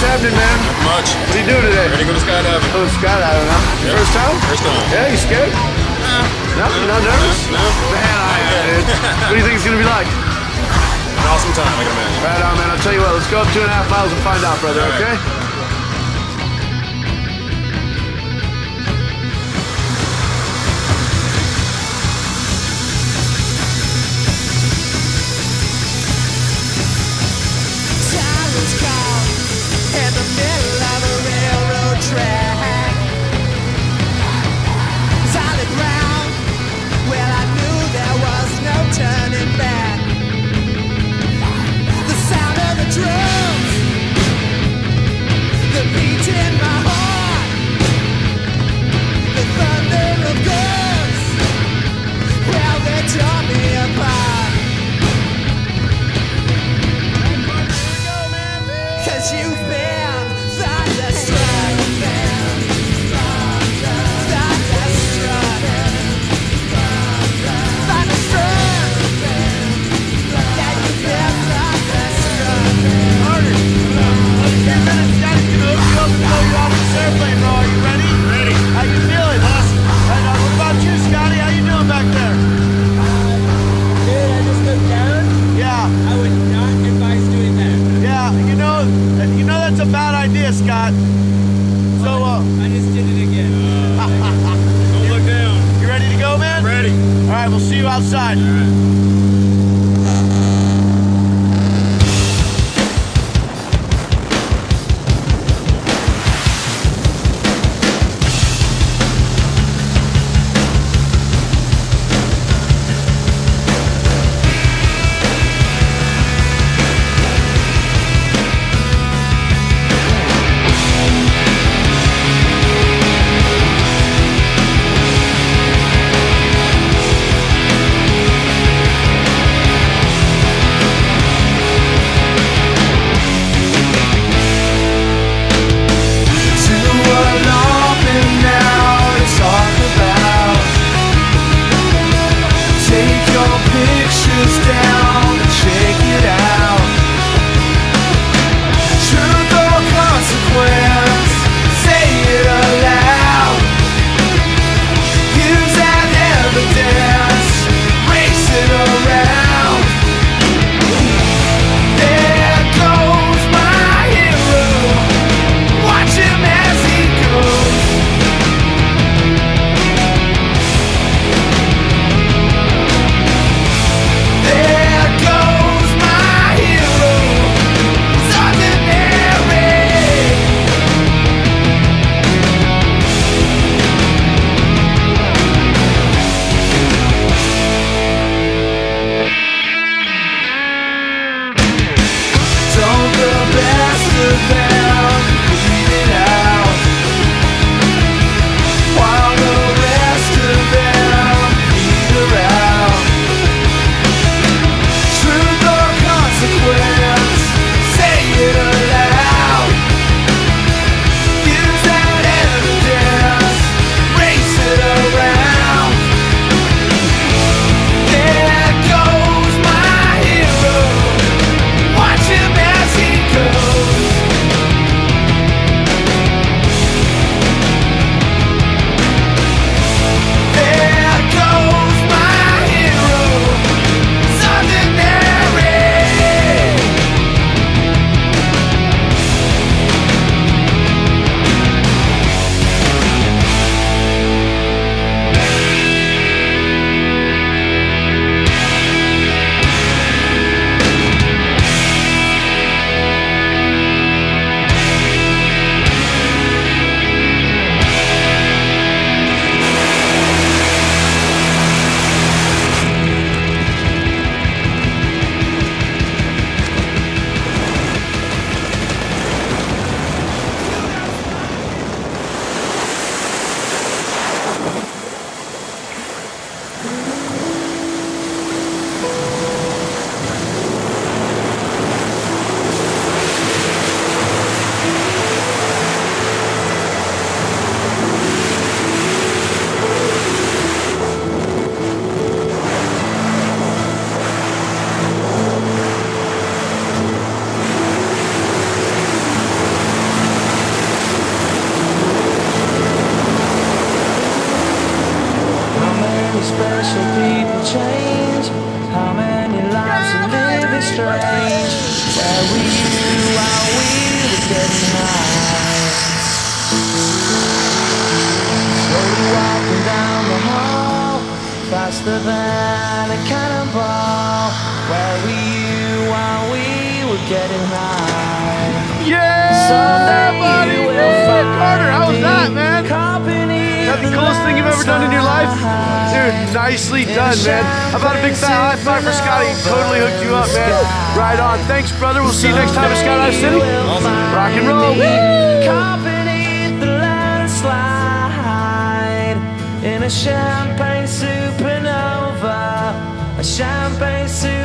What's happening, man? Not much. What are you doing today? Ready to go to skydiving. Oh, skydiving, huh? Yep. First time? First time. Yeah, you scared? No, you're not nervous? No. Man, I am, dude. What do you think it's gonna be like? An awesome time, I can imagine. Right on, man. I'll tell you what. Let's go up two and a half miles and find out, brother. Right. Okay? Outside. people change? How many lives are living strange? Where were you while we were getting high? Slowly walking down the hall, faster than a cannonball. Where were you while we were getting high? Yeah, Someday buddy. Coolest thing you've ever done in your life? Dude, nicely done, man. How about a big fat high five for Scotty? Totally hooked you up, man. Right on. Thanks, brother. We'll see you next time at Skydive City. Rock and roll. In a champagne supernova, a champagne supernova.